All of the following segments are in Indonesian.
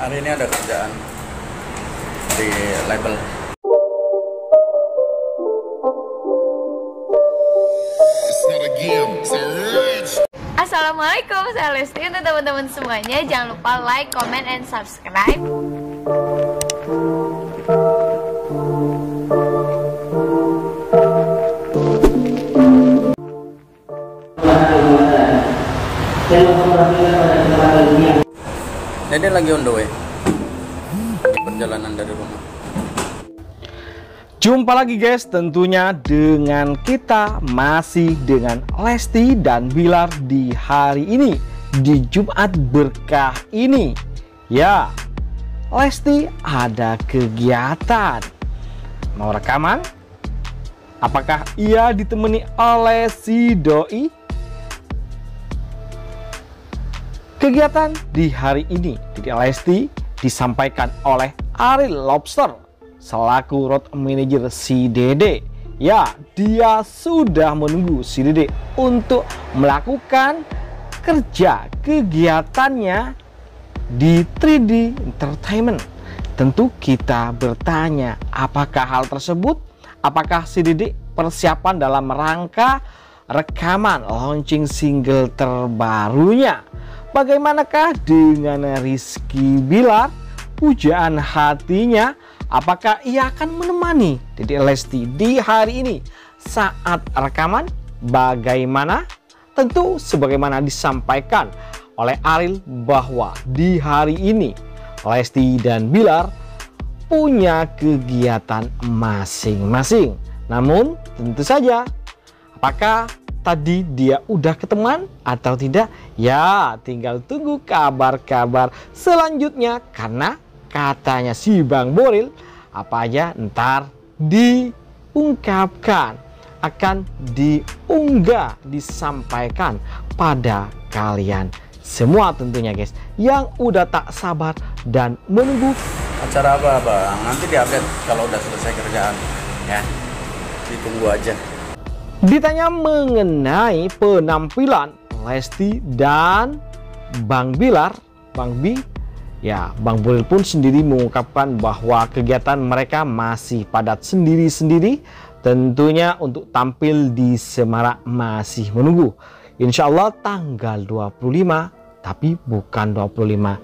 Hari ini ada kerjaan di label. Assalamualaikum, saya Lesti. Untuk teman-teman semuanya Jangan lupa like, comment, and subscribe Jadi lagi on the way. Di perjalanan dari rumah. Jumpa lagi guys. Tentunya dengan kita masih dengan Lesti dan Bilar di hari ini di Jumat berkah ini. Ya Lesti ada kegiatan. Mau rekaman? Apakah ia ditemani oleh si doi kegiatan di hari ini di Lesti disampaikan oleh Ariel Lobster selaku road manager si. Ya, dia sudah menunggu si untuk melakukan kerja kegiatannya di 3D Entertainment. Tentu kita bertanya, apakah hal tersebut? Apakah si Dede persiapan dalam rangka rekaman launching single terbarunya? Bagaimanakah dengan Rizky Bilar? Pujaan hatinya Apakah ia akan menemani Dede Lesti di hari ini saat rekaman? Bagaimana? Tentu sebagaimana disampaikan oleh Aril bahwa di hari ini Lesti dan Bilar punya kegiatan masing-masing. Namun tentu saja apakah tadi dia udah ketemuan atau tidak? Ya tinggal tunggu kabar-kabar selanjutnya karena katanya si Bang Boril apa aja ntar diungkapkan akan diunggah disampaikan pada kalian semua tentunya guys yang udah tak sabar dan menunggu Acara apa bang? Nanti diupdate kalau udah selesai kerjaan. Ya, ditunggu aja. Ditanya mengenai penampilan Lesti dan Bang Bilar Bang Bi Ya, Bang Boril pun sendiri mengungkapkan bahwa kegiatan mereka masih padat sendiri-sendiri. Tentunya untuk tampil di Semarak masih menunggu. Insya Allah tanggal 25, tapi bukan 25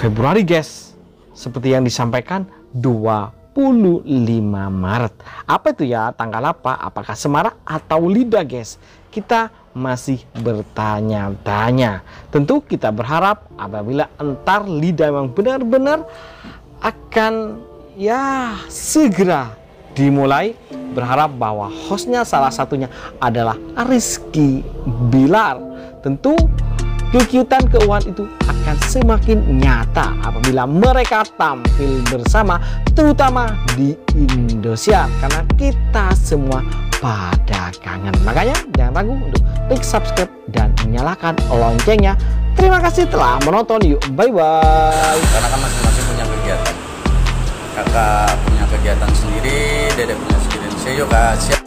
Februari guys. Seperti yang disampaikan 25 Maret. Apa itu ya tanggal apa? Apakah Semarak atau Lida guys? Kita masih bertanya-tanya. Tentu kita berharap apabila entar Lida memang benar-benar akan ya segera dimulai berharap bahwa hostnya salah satunya adalah Rizky Bilar. Tentu kekiutan keuangan itu akan semakin nyata apabila mereka tampil bersama terutama di Indosiar karena kita semua pada kangen makanya jangan ragu untuk klik subscribe dan nyalakan loncengnya terima kasih telah menonton yuk bye bye Karena kan masing-masing punya kegiatan. Kakak punya kegiatan sendiri, Dede punya sendiri. You kak. Siap.